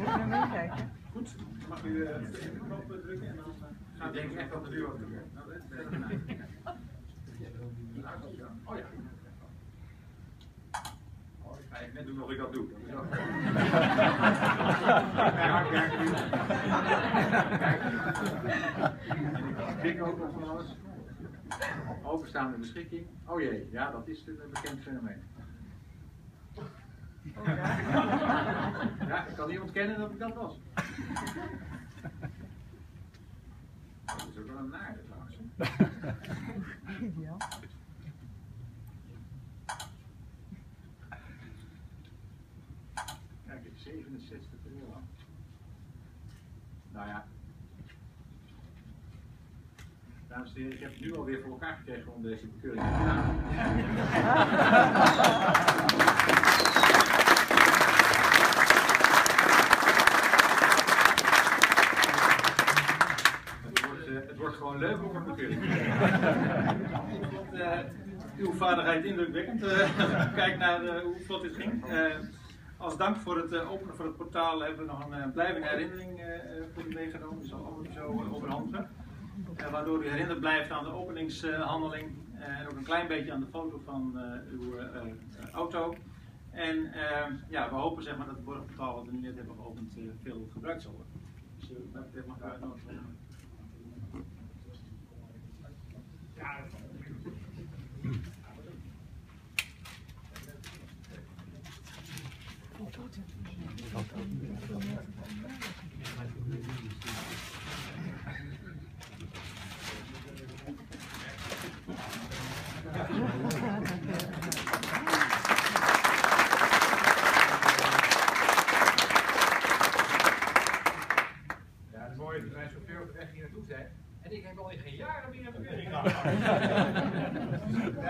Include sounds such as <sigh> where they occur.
Even meekijken. Goed, mag u uh, de knop eh, drukken en dan uh, gaat denk ik echt dat de deur wordt. Nou, dat is Oh ja. Oh, ik ga even net doen of ik dat doe. Ja, kijk. Ik ook nog van alles. Openstaande beschikking. Oh jee, ja, dat is een bekend fenomeen. Oh, ja. Ik kan niet ontkennen dat ik dat was. <laughs> Dat is ook wel een naarde trouwens. Kijk eens, 67 euro. Nou ja. Dames en heren, ik heb het nu alweer voor elkaar gekregen om deze bekeuring te gedaan. <laughs> <laughs> Het wordt, het gewoon leuk. Ik vond eh, uw vaardigheid indrukwekkend. Eh, kijk naar eh, hoe vlot dit ging. Eh, als dank voor het openen van het portaal hebben we nog een blijvende herinnering voor u meegenomen. Die zal ook zo uh, overhandigen. Eh, waardoor u herinnerd blijft aan de openingshandeling. en ook een klein beetje aan de foto van uw auto. En ja, we hopen zeg maar, dat het borgportaal wat we nu net hebben geopend veel gebruikt zal worden. Dus uh, dat mag ik uitnodigen. Ja, dat is mooi dat mijn chauffeur op de weg hier naartoe zei. En ik heb al in geen jaren meer een bekeuring gehad. <laughs>